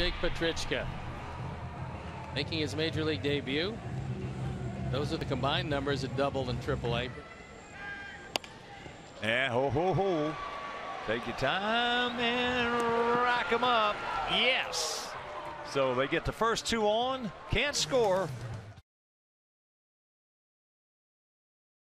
Jake Petricka making his major league debut. Those are the combined numbers at double and triple A. Yeah, ho, ho, ho. Take your time and rack them up. Yes. So they get the first two on, can't score,